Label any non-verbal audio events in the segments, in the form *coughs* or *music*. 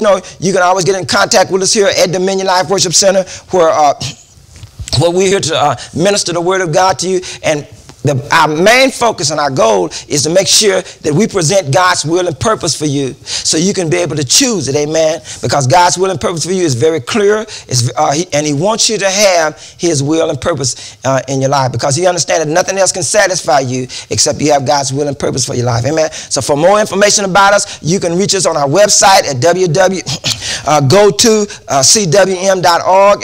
you know, you can always get in contact with us here at Dominion Life Worship Center, where uh, where we're here to uh, minister the Word of God to you and the, our main focus and our goal is to make sure that we present God's will and purpose for you so you can be able to choose it, amen? Because God's will and purpose for you is very clear, uh, he, and He wants you to have His will and purpose uh, in your life because He understands that nothing else can satisfy you except you have God's will and purpose for your life, amen? So for more information about us, you can reach us on our website at www. *coughs* Uh, go to uh,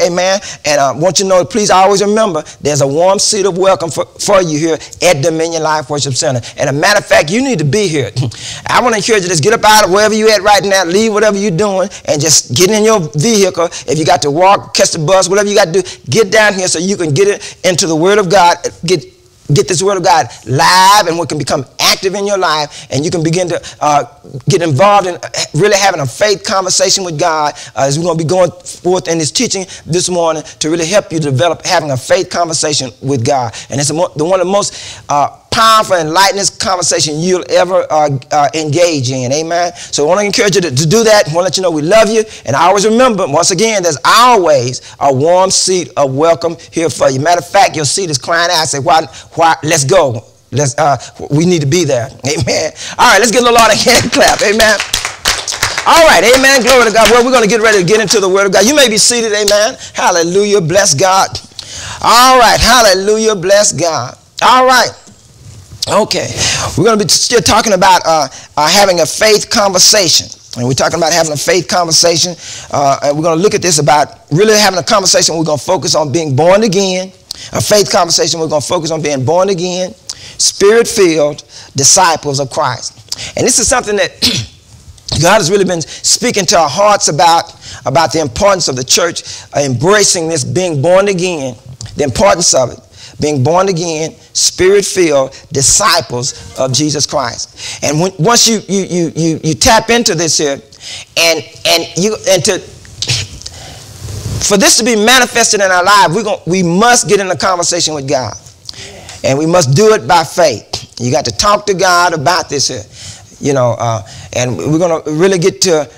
amen? And I uh, want you to know, please always remember, there's a warm seat of welcome for, for you here here at Dominion Life Worship Center. And a matter of fact, you need to be here. *laughs* I want to encourage you to just get up out of wherever you're at right now, leave whatever you're doing, and just get in your vehicle. If you got to walk, catch the bus, whatever you got to do, get down here so you can get it into the Word of God, get get this word of God live and what can become active in your life and you can begin to uh, get involved in really having a faith conversation with God uh, as we're going to be going forth in this teaching this morning to really help you develop having a faith conversation with God. And it's the one of the most uh, powerful, enlightening conversation you'll ever uh, uh, engage in. Amen. So I want to encourage you to, to do that. I want to let you know we love you. And I always remember, once again, there's always a warm seat of welcome here for you. Matter of fact, your seat is crying out. I say, why, why, let's go. Let's, uh, we need to be there. *laughs* Amen. All right, let's get a little of hand *laughs* clap. Amen. All right, amen. Glory to God. Well, we're going to get ready to get into the Word of God. You may be seated, amen. Hallelujah. Bless God. All right, hallelujah. Bless God. All right. Okay, we're going to be still talking about uh, uh, having a faith conversation. And we're talking about having a faith conversation. Uh, and we're going to look at this about really having a conversation. We're going to focus on being born again. A faith conversation, we're going to focus on being born again, spirit filled disciples of Christ. And this is something that *clears throat* God has really been speaking to our hearts about, about the importance of the church embracing this being born again, the importance of it being born again, spirit filled disciples of Jesus Christ. And when, once you, you, you, you, you tap into this here, and, and, you, and to, for this to be manifested in our life, we going we must get in a conversation with God. And we must do it by faith. You got to talk to God about this here. You know, uh, and we're going to really get to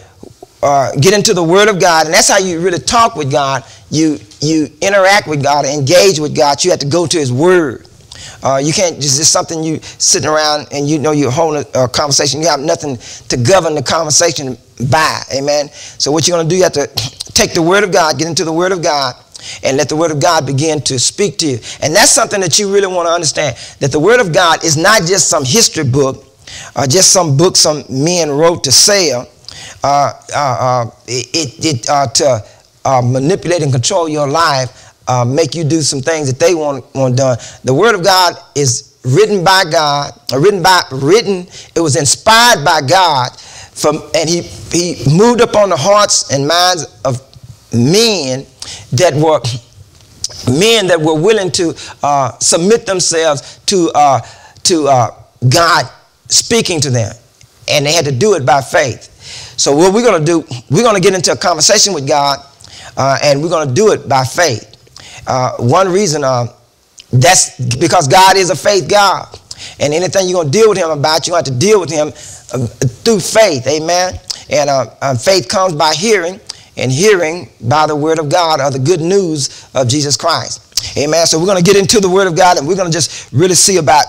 uh, get into the Word of God, and that's how you really talk with God. You you interact with God, engage with God, you have to go to His Word. Uh, you can't just, just something you sitting around and you know you're holding a, a, conversation. You have nothing to govern the conversation by. Amen. So what you're going to do, you have to *clears throat* take the Word of God, get into the Word of God, and let the Word of God begin to speak to you. And that's something that you really want to understand. That the Word of God is not just some history book, or just some book some men wrote to sell. Uh, uh, uh it, it uh, to uh, manipulate and control your life, uh, make you do some things that they want, want done. The Word of God is written by God, written by written. It was inspired by God, from and He He moved upon the hearts and minds of men that were men that were willing to uh, submit themselves to uh, to uh, God speaking to them, and they had to do it by faith. So what we're going to do, we're going to get into a conversation with God uh, and we're going to do it by faith. Uh, one reason, uh, that's because God is a faith God. And anything you're going to deal with him about, you have to deal with him uh, through faith. Amen. And uh, faith comes by hearing, and hearing by the word of God or the good news of Jesus Christ. Amen. So we're going to get into the word of God, and we're going to just really see about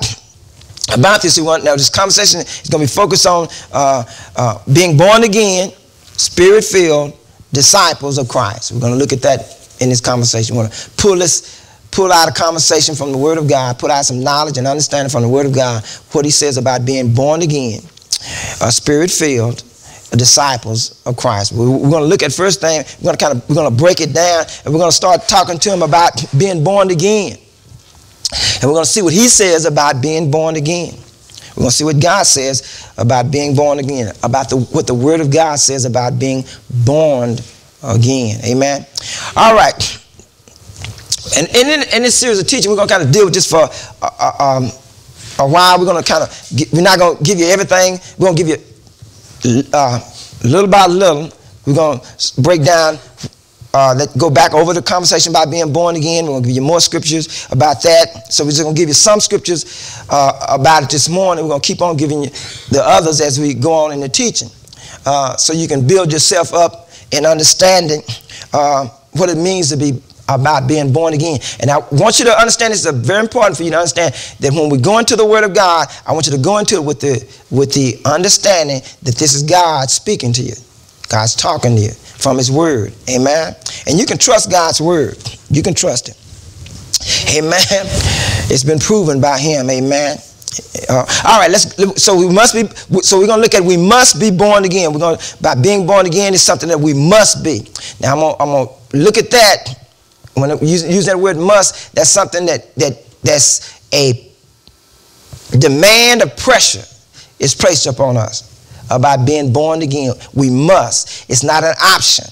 about this. We want now this conversation is going to be focused on uh, uh, being born again, spirit filled, disciples of Christ. We're going to look at that in this conversation. We're going to pull this, pull out a conversation from the Word of God, put out some knowledge and understanding from the Word of God, what He says about being born again, a spirit filled, disciples of Christ. We're going to look at first thing. We're going to kind of we're going to break it down, and we're going to start talking to him about being born again, and we're going to see what he says about being born again. We're going to see what God says about being born again, about the, what the Word of God says about being born again. Amen. All right. And, and in, in this series of teaching, we're going to kind of deal with this for uh, uh um, a while. We're going to kind of, we're not going to give you everything. We're going to give you uh, little by little. We're going to break down uh, let go back over the conversation about being born again. We're going to give you more scriptures about that. So we're just going to give you some scriptures uh, about it this morning. We're going to keep on giving you the others as we go on in the teaching. uh, so you can build yourself up in understanding uh, what it means to be about being born again. And I want you to understand this is very important for you to understand that when we go into the Word of God, I want you to go into it with the with the understanding that this is God speaking to you. God's talking to you from His Word. Amen. And you can trust God's Word. You can trust Him. Amen. *laughs* It's been proven by Him. Amen. Uh, all right, let's. So we must be. So we're gonna look at. We must be born again. We're gonna by being born again is something that we must be. Now I'm gonna, I'm gonna look at that. When I use, use that word must, that's something that that that's a demand of pressure is placed upon us about being born again. We must. It's not an option.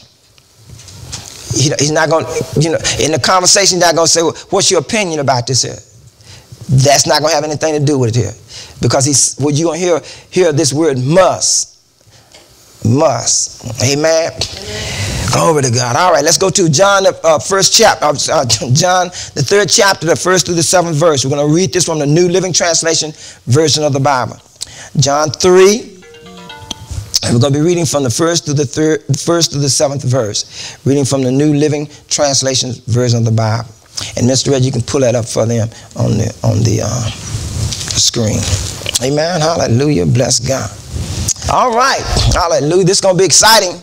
He, he's not going to, you know, in the conversation, not going to say, well, what's your opinion about this here? That's not going to have anything to do with it here. Because he's, well, you're going to hear, hear this word must. Must. Amen. Amen. Glory to God. All right, let's go to John, the uh, first chapter, uh, uh *laughs* John, the third chapter, the first through the seventh verse. We're going to read this from the New Living Translation version of the Bible. John 3, and we're going to be reading from the first to the third, first to the seventh verse, reading from the New Living Translation version of the Bible. And Mr. Red, you can pull that up for them on the on the uh, screen. Amen. Hallelujah. Bless God. All right. Hallelujah. This is going to be exciting.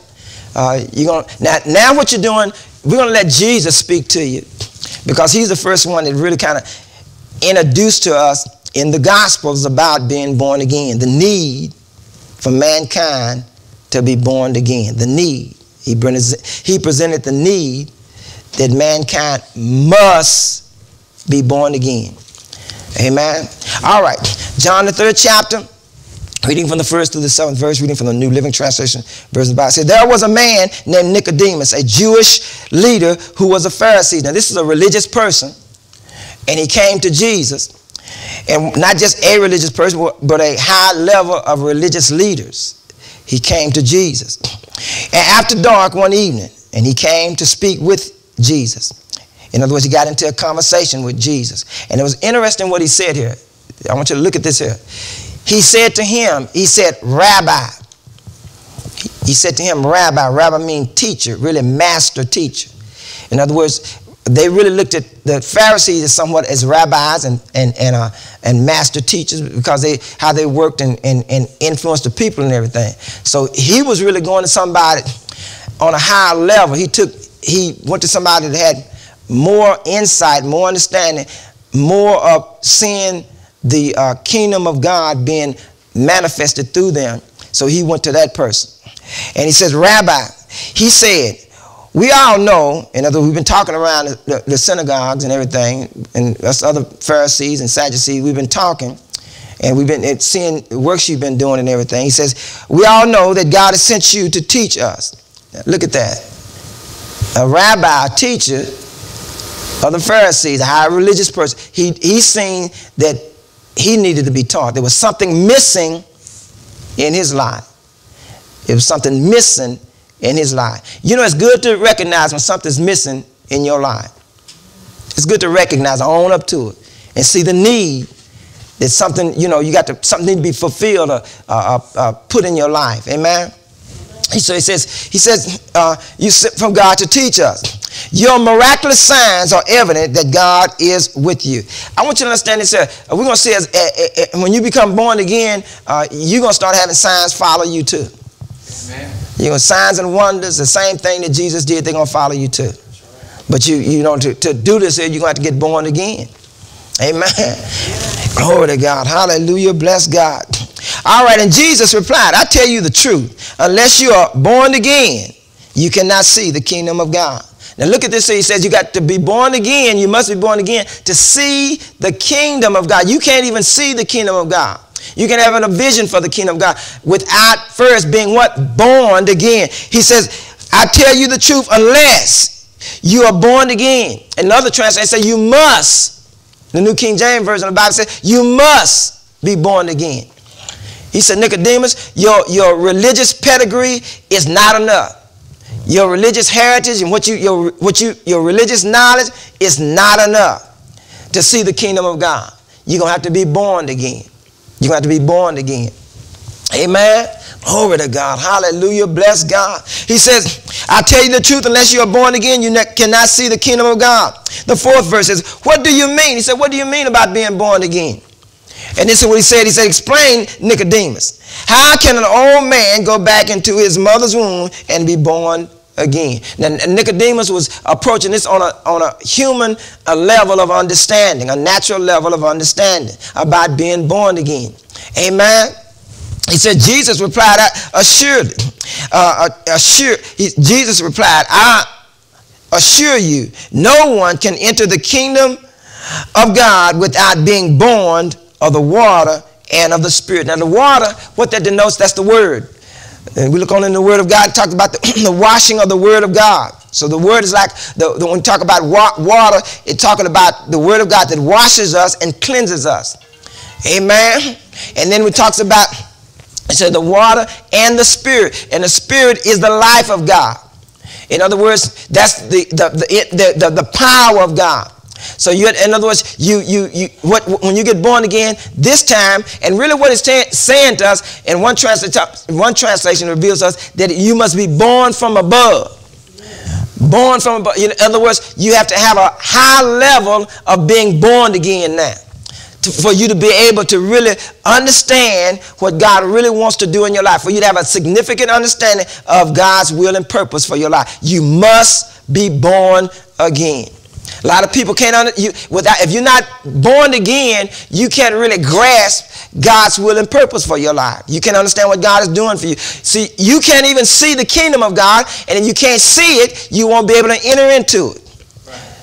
Uh, you're going now. Now, what you're doing? We're going to let Jesus speak to you because He's the first one that really kind of introduced to us in the Gospels about being born again, the need for mankind to be born again. The need. He, he presented the need that mankind must be born again. Amen. All right. John, the third chapter, reading from the first to the seventh verse, reading from the New Living Translation, verse about said, There was a man named Nicodemus, a Jewish leader who was a Pharisee. Now, this is a religious person, and he came to Jesus and not just a religious person, but a high level of religious leaders. He came to Jesus. And after dark one evening, and he came to speak with Jesus. In other words, he got into a conversation with Jesus. And it was interesting what he said here. I want you to look at this here. He said to him, he said, Rabbi. He said to him, Rabbi. Rabbi means teacher, really master teacher. In other words, they really looked at the Pharisees somewhat as rabbis and, and, and, uh, and master teachers because they how they worked and, and, and influenced the people and everything. So he was really going to somebody on a higher level. He took he went to somebody that had more insight, more understanding, more of seeing the uh, kingdom of God being manifested through them. So he went to that person. And he says, Rabbi, he said, we all know, in other words, we've been talking around the, the, synagogues and everything, and us other Pharisees and Sadducees, we've been talking, and we've been seeing the works you've been doing and everything. He says, We all know that God has sent you to teach us. Now, look at that. A rabbi, a teacher of the Pharisees, a high religious person, he, he's seen that he needed to be taught. There was something missing in his life. There was something missing in his life. You know, it's good to recognize when something's missing in your life. It's good to recognize, own up to it, and see the need that something, you know, you got to, something to be fulfilled or uh, uh, uh, put in your life. Amen? So he says, he says, uh, you sit from God to teach us. Your miraculous signs are evident that God is with you. I want you to understand this. Uh, we're going to see as, uh, when you become born again, you're going to start having signs follow you too. Amen. You know, signs and wonders, the same thing that Jesus did, they're going to follow you too. But you, you know, to, to do this, you're going to have to get born again. Amen. *laughs* Glory to God. Hallelujah. Bless God. All right, and Jesus replied, I tell you the truth. Unless you are born again, you cannot see the kingdom of God. Now look at this. He says you got to be born again. You must be born again to see the kingdom of God. You can't even see the kingdom of God. You can have a vision for the kingdom of God without first being what? Born again. He says, I tell you the truth, unless you are born again. Another translation says, you must. The New King James Version of the Bible says, you must be born again. He said, Nicodemus, your, your religious pedigree is not enough. Your religious heritage and what you, your, what you, your religious knowledge is not enough to see the kingdom of God. You're going to have to be born again. To have to be born again. Amen. Glory to God. Hallelujah. Bless God. He says, I tell you the truth, unless you are born again, you cannot see the kingdom of God. The fourth verse says, What do you mean? He said, What do you mean about being born again? And this is what he said. He said, Explain, Nicodemus. How can an old man go back into his mother's womb and be born again? Now, Nicodemus was approaching this on a, on a human a level of understanding, a natural level of understanding about being born again. Amen. He said, Jesus replied, assuredly, uh, uh assure, he, Jesus replied, I assure you, no one can enter the kingdom of God without being born of the water and of the Spirit. Now, the water, what that denotes, that's the Word. And we look on in the Word of God, it talks about the, *clears throat* the washing of the Word of God. So the Word is like, the, the, when we talk about wa- water, it's talking about the Word of God that washes us and cleanses us. Amen. And then we talks about it said the water and the spirit. And the spirit is the life of God. In other words, that's the, the, the, the, the power of God. So you, in other words, you, you, you, what, when you get born again this time, and really what it's t- saying to us, in one, translation, one translation reveals us that you must be born from above. Born from above. In other words, you have to have a high level of being born again now to, for you to be able to really understand what God really wants to do in your life, for you to have a significant understanding of God's will and purpose for your life. You must be born again. A lot of people can't under, you without if you're not born again, you can't really grasp God's will and purpose for your life. You can't understand what God is doing for you. See, you can't even see the kingdom of God, and if you can't see it, you won't be able to enter into it.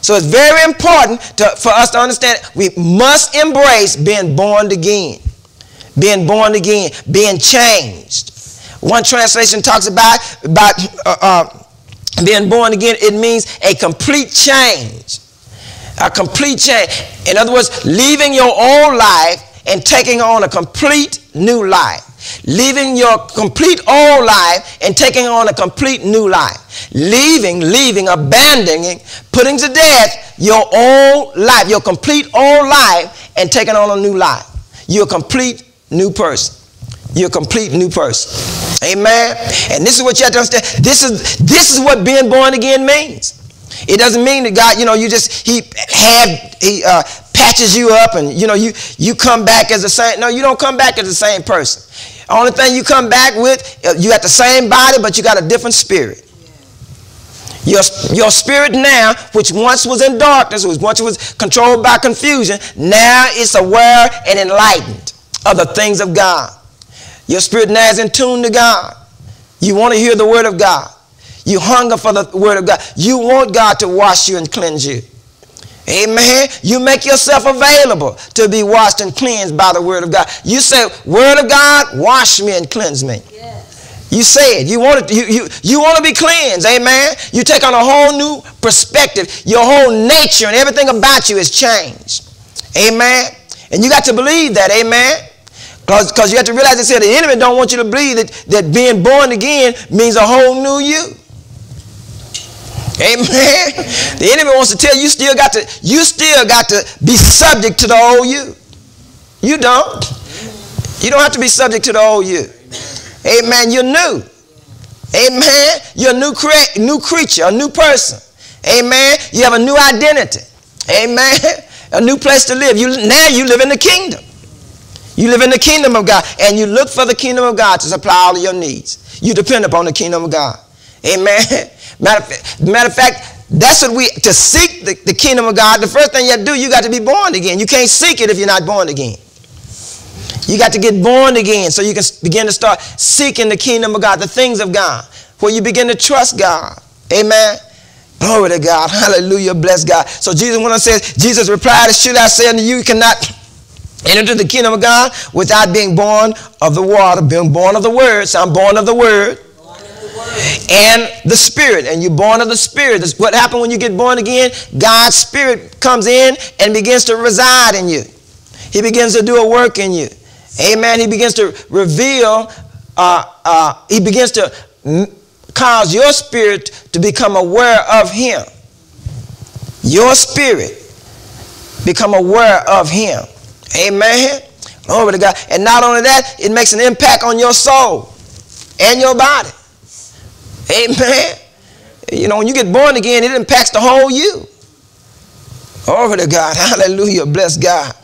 So it's very important to, for us to understand we must embrace being born again. Being born again, being changed. One translation talks about, about uh, uh, being born again, it means a complete change. A complete change. In other words, leaving your old life and taking on a complete new life leaving your complete old life and taking on a complete new life. Leaving, leaving, abandoning, putting to death your old life, your complete old life, and taking on a new life. You're a complete new person. You're a complete new person. Amen. And this is what you have to understand. This is this is what being born again means. It doesn't mean that God, you know, you just he had he uh, patches you up and you know you you come back as the same. No, you don't come back as the same person. Only thing you come back with, uh, you got the same body, but you got a different spirit. Your, your spirit now, which once was in darkness, which once was controlled by confusion, now it's aware and enlightened of the things of God. Your spirit now is in tune to God. You want to hear the word of God. You hunger for the word of God. You want God to wash you and cleanse you. Amen. You make yourself available to be washed and cleansed by the word of God. You say, Word of God, wash me and cleanse me. Yes. You say it. You want to, you, you, you want to be cleansed. Amen. You take on a whole new perspective. Your whole nature and everything about you is changed. Amen. And you got to believe that. Amen. Because you have to realize it said the enemy don't want you to believe that, that being born again means a whole new you. Amen. The enemy wants to tell you still got to you still got to be subject to the old you. You don't. You don't have to be subject to the old you. Amen. You're new. Amen. You're a new, cre- new creature, a new person. Amen. You have a new identity. Amen. A new place to live. You now you live in the kingdom. You live in the kingdom of God, and you look for the kingdom of God to supply all of your needs. You depend upon the kingdom of God. Amen. Matter, matter of fact, that's what we, to seek the, the kingdom of God, the first thing you have to do, you got to be born again. You can't seek it if you're not born again. You got to get born again so you can begin to start seeking the kingdom of God, the things of God, where you begin to trust God. Amen. Glory to God. Hallelujah. Bless God. So Jesus when I says, Jesus replied, Should I say unto you, you cannot enter the kingdom of God without being born of the water, being born of the word. So I'm born of the word and the Spirit, and you're born of the Spirit. That's what happens when you get born again? God's Spirit comes in and begins to reside in you. He begins to do a work in you. Amen. He begins to reveal, uh, uh, he begins to cause your spirit to become aware of Him. Your spirit become aware of Him. Amen. Glory to God. And not only that, it makes an impact on your soul. and your body. Amen. You know, when you get born again, it impacts the whole you. Over to God. *laughs* Hallelujah. Bless God.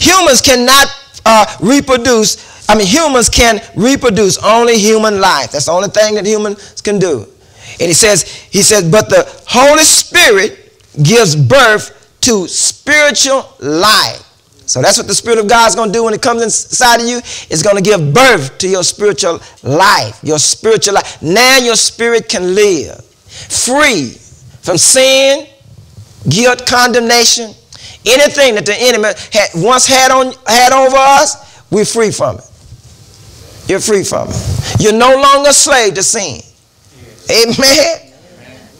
Humans cannot uh, reproduce. I mean, humans can reproduce only human life. That's the only thing that humans can do. And he says, he says, but the Holy Spirit gives birth to spiritual life. So that's what the Spirit of God is going to do when it comes inside of you. It's going to give birth to your spiritual life, your spiritual life. Now your spirit can live free from sin, guilt, condemnation, anything that the enemy had once had on had over us, we're free from it. You're free from it. You're no longer slave to sin. Amen.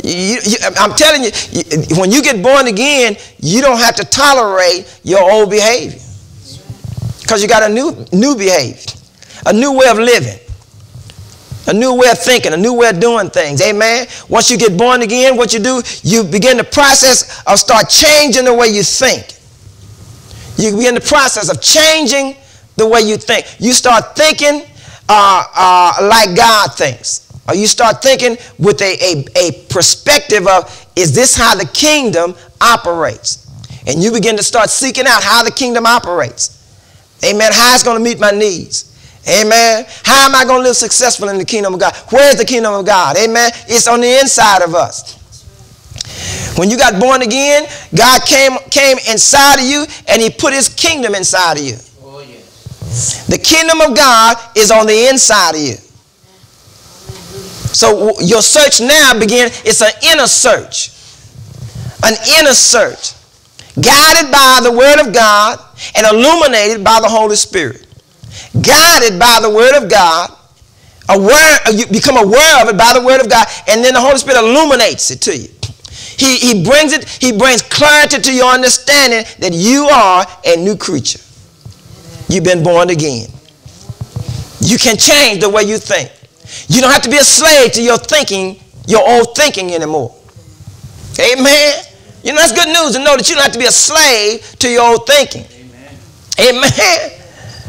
You, you, I'm telling you, you, when you get born again, you don't have to tolerate your old behavior because you got a new new behavior, a new way of living a new way of thinking, a new way of doing things. Amen. Once you get born again, what you do, you begin the process of start changing the way you think. You begin the process of changing the way you think. You start thinking uh, uh, like God thinks. Or you start thinking with a, a, a perspective of, is this how the kingdom operates? And you begin to start seeking out how the kingdom operates. Amen. How it's going to meet my needs. Amen. How am I going to live successful in the kingdom of God? Where's the kingdom of God? Amen. It's on the inside of us. When you got born again, God came, came inside of you and he put his kingdom inside of you. Oh, yes. The kingdom of God is on the inside of you. So your search now begin, it's an inner search. An inner search. Guided by the word of God and illuminated by the Holy Spirit guided by the word of God, aware, uh, you become aware of it by the word of God, and then the Holy Spirit illuminates it to you. He, he brings it, he brings clarity to your understanding that you are a new creature. You've been born again. You can change the way you think. You don't have to be a slave to your thinking, your old thinking anymore. Amen. You know, that's good news to know that you don't have to be a slave to your old thinking. Amen. Amen.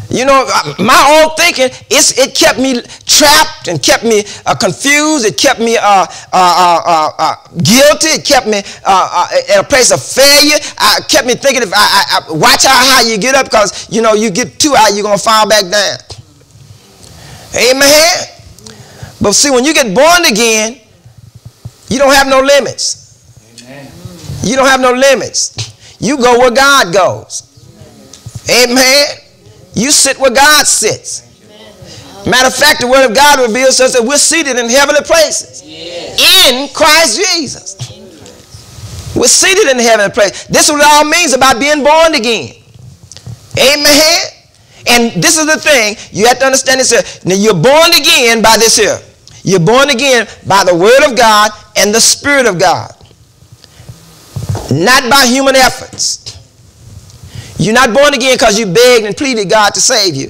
You know, uh, my old thinking, it kept me trapped and kept me uh, confused. It kept me uh, uh, uh, uh guilty. It kept me at a place of failure. It kept me thinking, if I, I, I watch out how you get up because, you know, you get too high, you're going to fall back down. Amen. But see, when you get born again, you don't have no limits. Amen. You don't have no limits. You go where God goes. Amen. You sit where God sits. Matter of fact, the Word of God reveals us that we're seated in heavenly places in Christ Jesus. We're seated in heavenly place. This is what it all means about being born again. Amen. And this is the thing you have to understand this. Now you're born again by this here. You're born again by the Word of God and the Spirit of God, not by human efforts. You're not born again because you begged and pleaded God to save you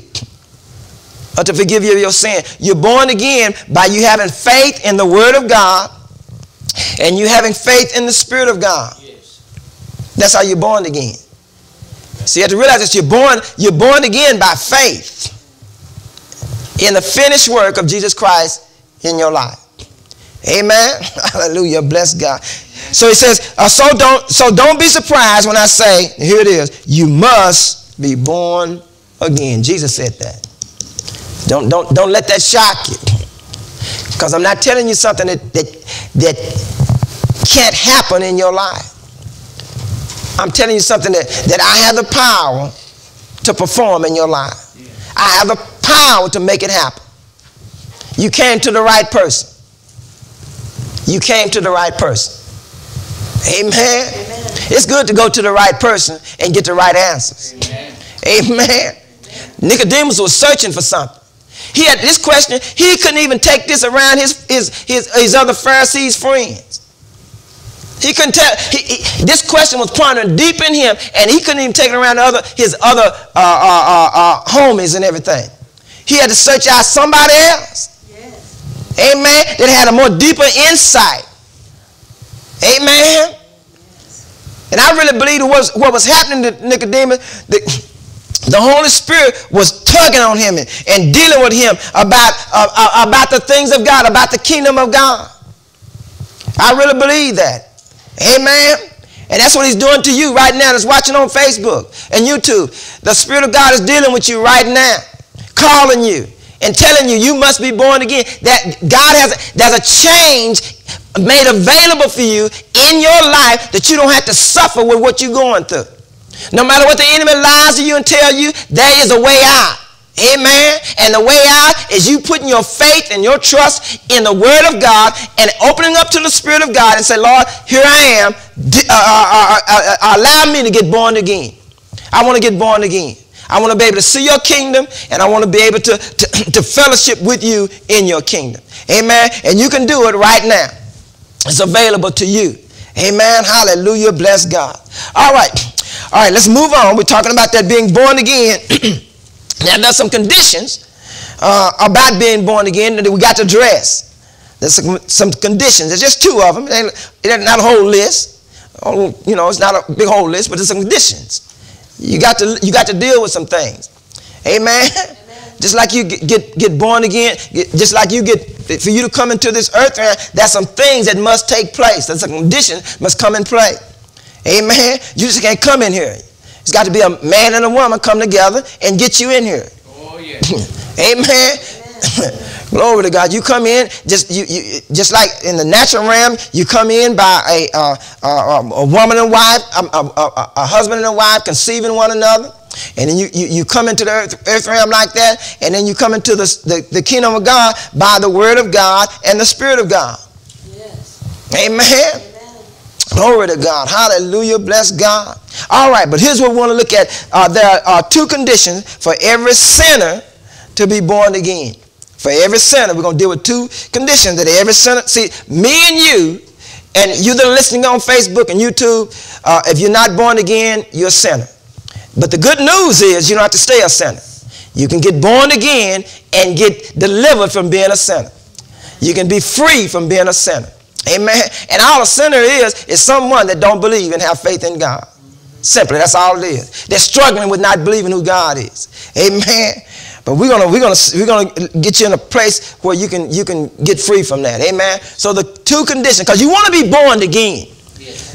or to forgive you of your sin. You're born again by you having faith in the Word of God and you having faith in the Spirit of God. Yes. That's how you're born again. So you have to realize that you're born, you're born again by faith in the finished work of Jesus Christ in your life. Amen. *laughs* Hallelujah. Bless God. So he says, uh, so don't so don't be surprised when I say, here it is, you must be born again. Jesus said that. Don't don't don't let that shock you. Because I'm not telling you something that, that that can't happen in your life. I'm telling you something that, that I have the power to perform in your life. I have the power to make it happen. You came to the right person. You came to the right person. Amen. Amen. It's good to go to the right person and get the right answers. Amen. Amen. Nicodemus was searching for something. He had this question. He couldn't even take this around his, his, his, his other Pharisees' friends. He couldn't tell. He, he, this question was pondering deep in him, and he couldn't even take it around other, his other uh, uh, uh, uh, homies and everything. He had to search out somebody else. Amen. That had a more deeper insight. Amen. And I really believe it was, what was happening to Nicodemus, that the Holy Spirit was tugging on him and, and dealing with him about, uh, uh, about the things of God, about the kingdom of God. I really believe that. Amen. And that's what he's doing to you right now that's watching on Facebook and YouTube. The Spirit of God is dealing with you right now, calling you and telling you you must be born again. That God has, there's a change made available for you in your life that you don't have to suffer with what you're going through. No matter what the enemy lies to you and tell you, there is a way out. Amen. And the way out is you putting your faith and your trust in the Word of God and opening up to the Spirit of God and say, Lord, here I am. Uh uh, uh, uh, uh, allow me to get born again. I want to get born again. I want to be able to see your kingdom and I want to be able to, to, *clears throat* to fellowship with you in your kingdom. Amen. And you can do it right now. It's available to you. Amen. Hallelujah. Bless God. All right. All right, let's move on. We're talking about that being born again. *clears throat* now, there's some conditions uh, about being born again that we got to address. There's some, some conditions. There's just two of them. It's not a whole list. Oh, you know, it's not a big whole list, but there's some conditions. You got to, you got to deal with some things. Amen. Amen. *laughs* Just like you get, get born again, just like you get, for you to come into this earth, there's some things that must take place. There's a condition must come in play. Amen. You just can't come in here. It's got to be a man and a woman come together and get you in here. Oh, yeah. *laughs* Amen. *laughs* Glory to God. You come in just you, you just like in the natural realm. You come in by a uh, uh, a woman and wife, um, a, a, a, husband and a wife conceiving one another, and then you, you, you come into the earth, earth, realm like that, and then you come into the, the, the kingdom of God by the word of God and the spirit of God. Yes. Amen. Glory to God. Hallelujah. Bless God. All right, but here's what we want to look at. Uh, there are two conditions for every sinner to be born again. For every sinner, we're going to deal with two conditions that every sinner, see, me and you, and you that are listening on Facebook and YouTube, uh, if you're not born again, you're a sinner. But the good news is you don't have to stay a sinner. You can get born again and get delivered from being a sinner. You can be free from being a sinner. Amen. And all a sinner is, is someone that don't believe and have faith in God. Simply, that's all it is. They're struggling with not believing who God is. Amen. But we're gonna we're gonna we're gonna get you in a place where you can you can get free from that. Amen. So the two conditions, because you want to be born again.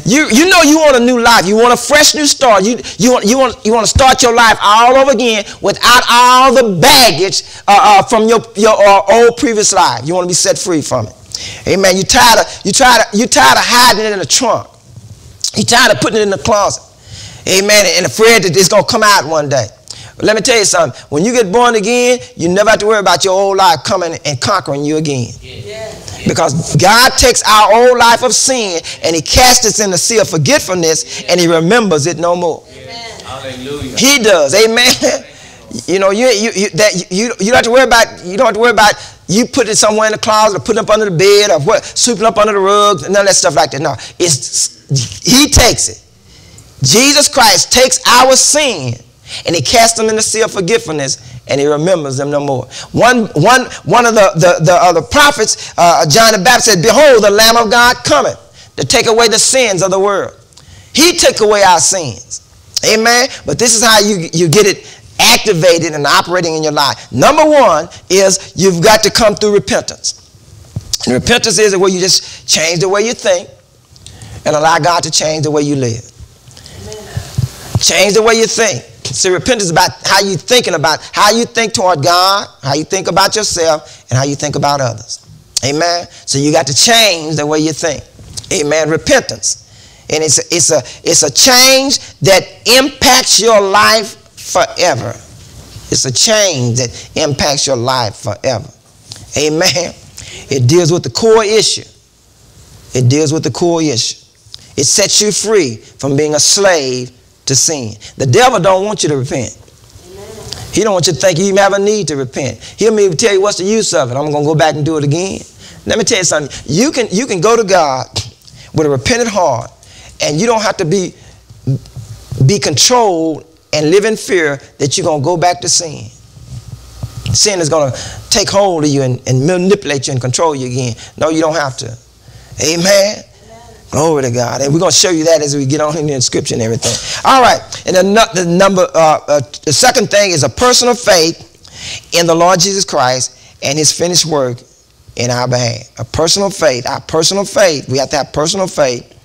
You, you know you want a new life. You want a fresh new start. You, you, want, you, want, you want to start your life all over again without all the baggage uh, uh, from your, your uh, old previous life. You want to be set free from it. Amen. You tired of you tired of, you tired of hiding it in the trunk. You tired of putting it in the closet. Amen. And afraid that it's gonna come out one day. But let me tell you something. When you get born again, you never have to worry about your old life coming and conquering you again. Yeah. Because God takes our old life of sin and He casts it in the sea of forgetfulness and He remembers it no more. Hallelujah. He does. Amen. You know, you, you, you, that, you, you don't have to worry about, you don't have to worry about you put it somewhere in the closet or put it up under the bed or what, sweeping up under the rugs, none of that stuff like that. No, it's, he takes it. Jesus Christ takes our sin and he casts them in the sea of forgetfulness and he remembers them no more. One, one, one of the, the, uh, the prophets, uh, John the Baptist said, behold, the Lamb of God cometh to take away the sins of the world. He took away our sins. Amen. But this is how you, you get it activated and operating in your life. Number one is you've got to come through repentance. And repentance is where you just change the way you think and allow God to change the way you live. Change the way you think. See, repentance is about how you thinking about how you think toward God, how you think about yourself, and how you think about others. Amen. So you got to change the way you think. Amen. Repentance. And it's a, it's a, it's a change that impacts your life forever. It's a change that impacts your life forever. Amen. It deals with the core issue. It deals with the core issue. It sets you free from being a slave to sin. The devil don't want you to repent. He don't want you to think you even have a need to repent. He'll maybe tell you what's the use of it. I'm going to go back and do it again. Let me tell you something. You can, you can go to God with a repentant heart and you don't have to be, be controlled and live in fear that you're going to go back to sin. Sin is going to take hold of you and, and, manipulate you and control you again. No, you don't have to. Amen. Glory to God. And we're going to show you that as we get on in the inscription and everything. All right. And the, the number, uh, uh, the second thing is a personal faith in the Lord Jesus Christ and his finished work in our behalf. A personal faith, our personal faith. We have to have personal faith.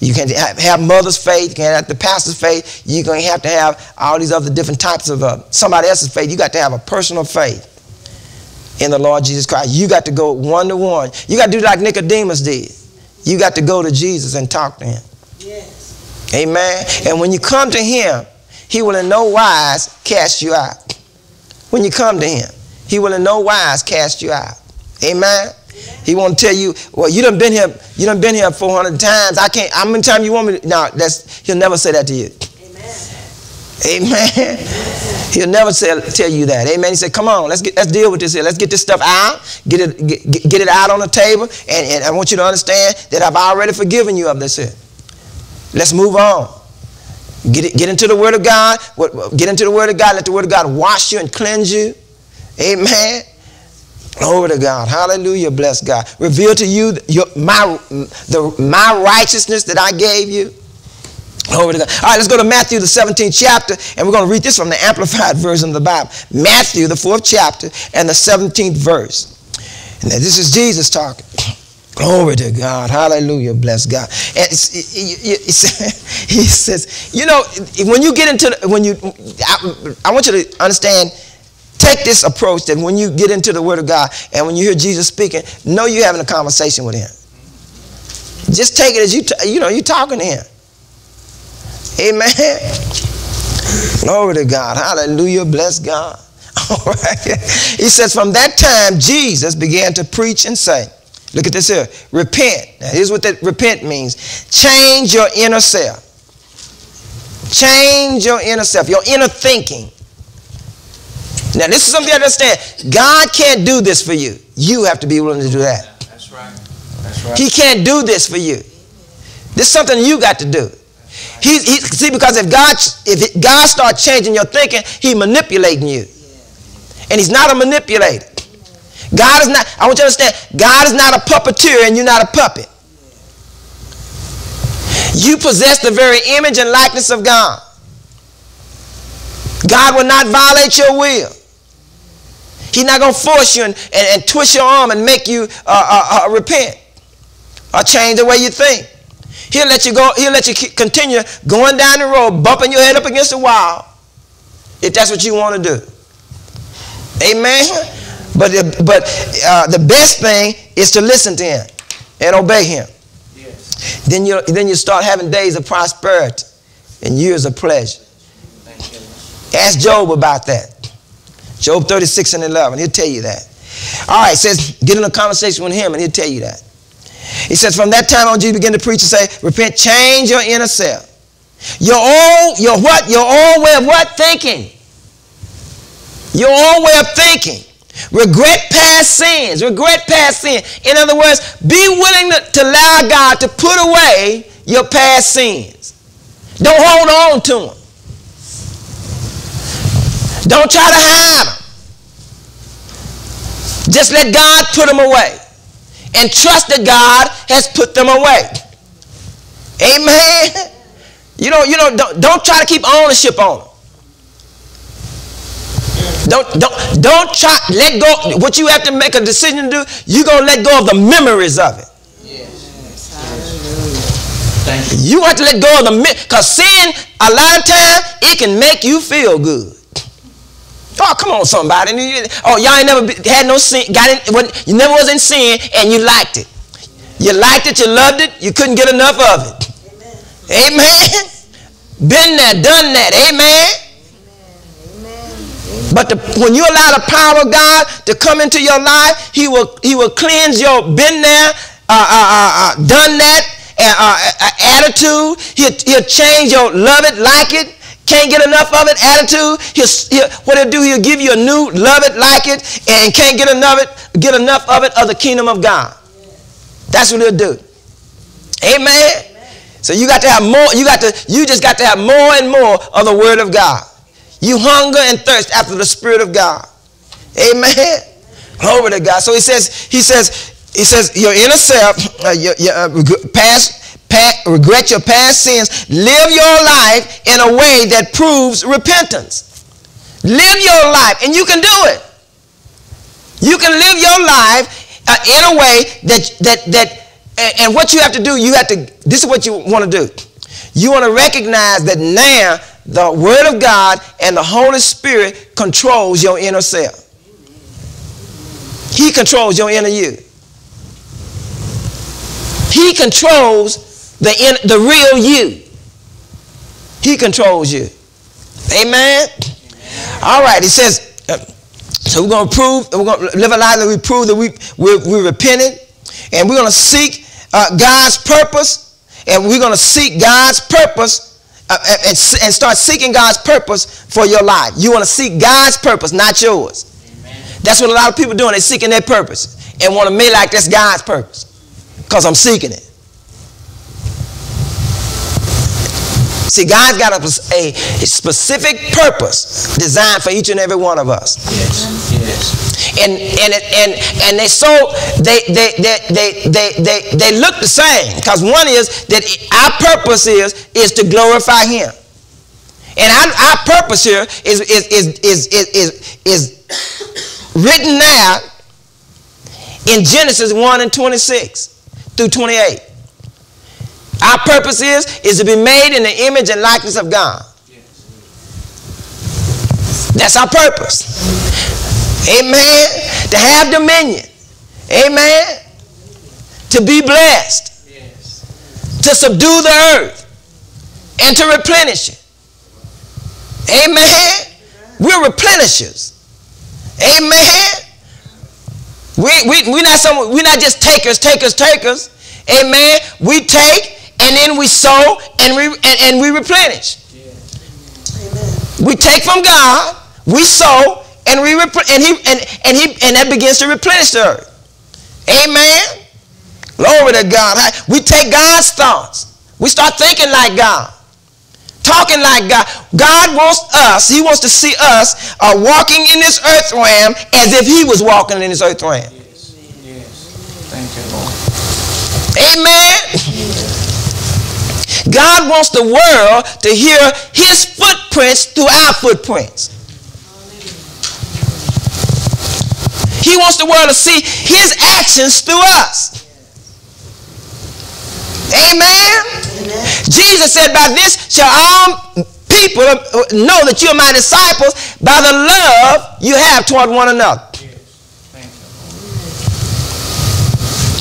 You can have mother's faith, you can have the pastor's faith, you're going to have to have all these other different types of uh, somebody else's faith. You got to have a personal faith in the Lord Jesus Christ. You got to go one to one. You got to do like Nicodemus did. You got to go to Jesus and talk to him. Yes. Amen. And when you come to him, he will in no wise cast you out. When you come to him, he will in no wise cast you out. Amen. He won't tell you, well, you done been here, you done been here 400 times. I can't, how many times you want me to? No, that's, he'll never say that to you. Amen. Amen. He'll never say, tell you that. Amen. He said, come on, let's, get, let's deal with this here. Let's get this stuff out, get it, get, get it out on the table, and, and I want you to understand that I've already forgiven you of this here. Let's move on. Get, it, get into the Word of God. Get into the Word of God. Let the Word of God wash you and cleanse you. Amen. Glory to God. Hallelujah. Bless God. Reveal to you your, my, the, my righteousness that I gave you. *laughs* Glory to God. All right, let's go to Matthew, the 17th chapter, and we're going to read this from the Amplified *laughs* version of the Bible. Matthew, the fourth chapter, and the 17th verse. And this is Jesus talking. *coughs* Glory to God. Hallelujah. Bless God. And it's, it, it, *laughs* he says, you know, when you get into, the, when you, I, I want you to understand Take this approach that when you get into the Word of God and when you hear Jesus speaking, know you're having a conversation with Him. Just take it as you, you know, you're talking to Him. Amen. Glory to God. Hallelujah. Bless God. *laughs* All right. He says, from that time, Jesus began to preach and say, look at this here, repent. Now, here's what that repent means change your inner self. Change your inner self, your inner thinking. Now, this is something you understand. God can't do this for you. You have to be willing to do that. That's right. That's right. He can't do this for you. This is something you got to do. He, he, see, because if God, if God starts changing your thinking, He's manipulating you. And He's not a manipulator. God is not, I want you to understand, God is not a puppeteer and you're not a puppet. You possess the very image and likeness of God. God will not violate your will. He's not going to force you and, and, and, twist your arm and make you uh, uh, uh, repent or change the way you think. He'll let you go. He'll let you continue going down the road, bumping your head up against the wall, if that's what you want to do. Amen. But but uh, the best thing is to listen to Him and obey Him. Yes. Then you then you start having days of prosperity and years of pleasure. Ask Job about that. Job 36 and 11. He'll tell you that. All right, says, get in a conversation with him and he'll tell you that. He says, from that time on, Jesus began to preach and say, repent, change your inner self. Your own, your what? Your own way of what? Thinking. Your own way of thinking. Regret past sins. Regret past sin. In other words, be willing to, to allow God to put away your past sins. Don't hold on to them. Don't try to hide them. Just let God put them away. And trust that God has put them away. Amen. You know, you know, don't, don't try to keep ownership on them. Don't, don't, don't try, let go. What you have to make a decision to do, you're going to let go of the memories of it. Hallelujah. Thank you. you have to let go of the, because sin, a lot of time, it can make you feel good. Oh, come on, somebody. Oh, y'all ain't never had no sin, got it, you never was in sin, and you liked it. You liked it, you loved it, you couldn't get enough of it. Amen. Amen. *laughs* Been there, done that. Amen. Amen. But the, when you allow the power of God to come into your life, He will He will cleanse your been there, uh, uh, uh, uh done that uh, uh, attitude. He'll, he'll change your love it, like it, can't get enough of it attitude. He'll, he'll, what he'll do, he'll give you a new love it, like it, and can't get enough of it, get enough of it of the kingdom of God. That's what he'll do. Amen. So you got to have more, you got to, you just got to have more and more of the word of God. You hunger and thirst after the spirit of God. Amen. Glory to God. So he says, he says, he says, your inner self, uh, your, your, uh, past regret your past sins. Live your life in a way that proves repentance. Live your life, and you can do it. You can live your life uh, in a way that that that. And, and what you have to do, you have to. This is what you want to do. You want to recognize that now the Word of God and the Holy Spirit controls your inner self. He controls your inner you. He controls the, in, the real you. He controls you. Amen? All right, he says, uh, so we're going to prove, we're going to live a life that we prove that we, we, we repented, and we're going to seek uh, God's purpose, and we're going to seek God's purpose uh, and, and start seeking God's purpose for your life. You want to seek God's purpose, not yours. Amen. That's what a lot of people doing. They're seeking their purpose and want to make like that's God's purpose because I'm seeking it. See, God's got a, a, specific purpose designed for each and every one of us. Yes, yes. And and and and they so they they they they they they, they look the same because one is that our purpose is is to glorify Him, and our, our purpose here is is is is is is, is written now in Genesis one and twenty six through twenty eight. Our purpose is, is to be made in the image and likeness of God. That's our purpose. Amen. To have dominion. Amen. To be blessed. Yes. To subdue the earth and to replenish it. Amen. We're replenishers. Amen. We, we, we're, not some, we're not just takers, takers, takers. Amen. We take and then we sow and we, and, and we replenish. Yeah. We take from God, we sow, and we and he and, and he and that begins to replenish the earth. Amen. Glory to God. We take God's thoughts. We start thinking like God. Talking like God. God wants us, He wants to see us uh, walking in this earth realm as if He was walking in this earth realm. Yes. Yes. Thank you, Lord. Amen. God wants the world to hear his footprints through our footprints. He wants the world to see his actions through us. Amen. Amen. Jesus said, By this shall all people know that you are my disciples by the love you have toward one another.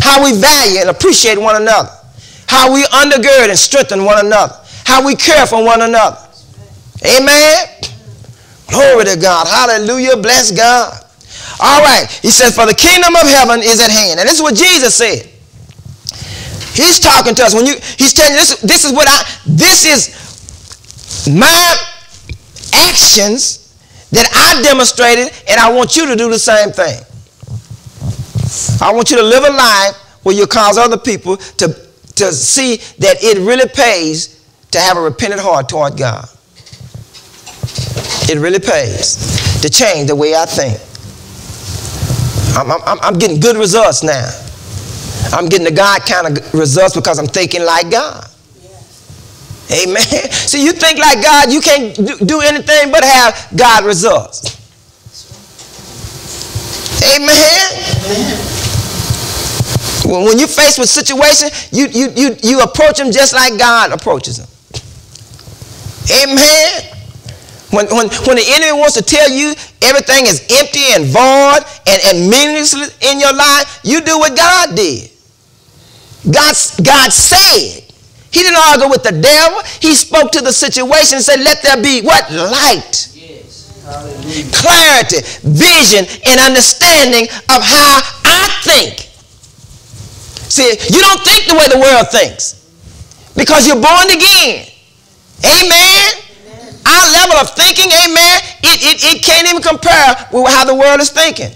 How we value and appreciate one another how we undergird and strengthen one another, how we care for one another. Amen. Glory to God. Hallelujah. Bless God. All right. He says, For the kingdom of heaven is at hand. And this is what Jesus said. He's talking to us. When you he's telling you this, this is what I this is my actions that I demonstrated, and I want you to do the same thing. I want you to live a life where you cause other people to to see that it really pays to have a repentant heart toward God. It really pays to change the way I think. I'm, I'm, I'm getting good results now. I'm getting the God kind of results because I'm thinking like God. Amen. *laughs* See, you think like God, you can't do anything but have God results. Amen. Amen. When you're faced with situation, you, you, you, you approach them just like God approaches them. Amen. When, when, when the enemy wants to tell you everything is empty and void and, and meaningless in your life, you do what God did. God, God said. He didn't argue with the devil. He spoke to the situation and said, let there be what? Light. Clarity, vision, and understanding of how I think. See, you don't think the way the world thinks because you're born again. Amen. amen. Our level of thinking, amen, it, it, it can't even compare with how the world is thinking.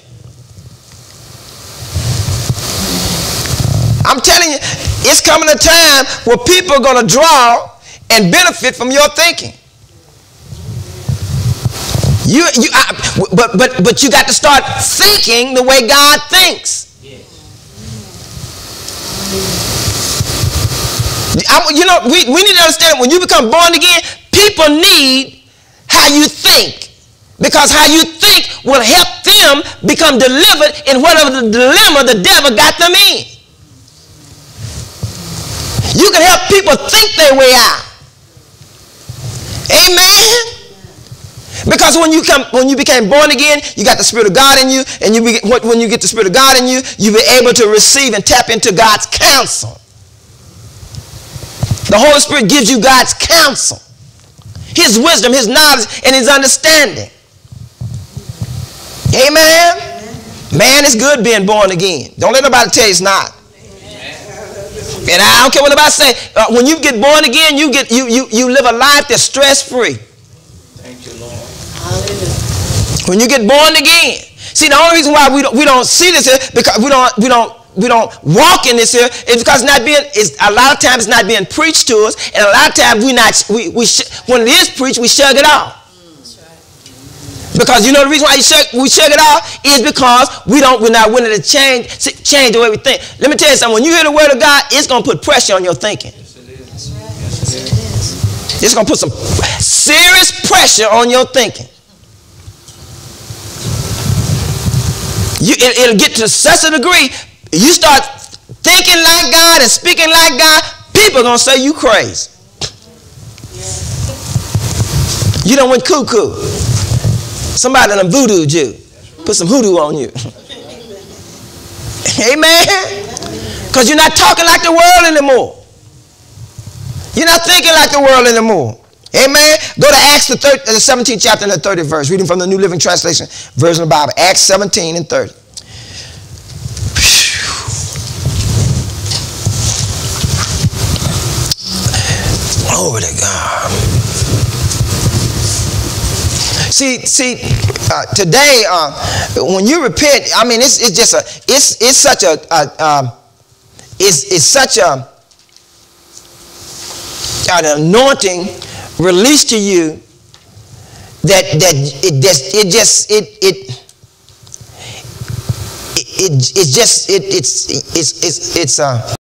I'm telling you, it's coming a time where people are going to draw and benefit from your thinking. You, you, I, but, but, but you got to start thinking the way God thinks. I, you know, we, we need to understand when you become born again, people need how you think. Because how you think will help them become delivered in whatever the dilemma the devil got them in. You can help people think their way out. Amen. Because when you come, when you became born again, you got the Spirit of God in you, and you when you get the Spirit of God in you, you be able to receive and tap into God's counsel. The Holy Spirit gives you God's counsel, His wisdom, His knowledge, and His understanding. Amen. Man, it's good being born again. Don't let nobody tell you it's not. And I don't care what anybody say. Uh, when you get born again, you get you you you live a life that's stress free. Thank you, Lord. When you get born again. See, the only reason why we don't, we don't see this here because we don't we don't we don't walk in this here is because it's not being is a lot of times it's not being preached to us, and a lot of times we not we, we when it is preached we shug it off. Because you know the reason why shug, we shug it off is because we don't we're not willing to change change the way we think. Let me tell you something. When you hear the word of God, it's gonna put pressure on your thinking. Yes, it is. Yes, it is. It's gonna put some serious pressure on your thinking. You, it, will get to such a degree, you start thinking like God and speaking like God, people are going to say you crazy. You don't went cuckoo. Somebody done voodooed you. Put some hoodoo on you. *laughs* Amen. Because you're not talking like the world anymore. You're not thinking like the world anymore. Amen. Go to Acts, the, 30, the 17th chapter and the 30th verse, reading from the New Living Translation version of the Bible. Acts 17 and 30. Glory to God. See, see, uh, today uh, when you repent, I mean, it's, it's just a, it's, it's such a, a um, it's, it's such a, an anointing released to you that that it just it just it it it, it it's just it it's it's it's it's uh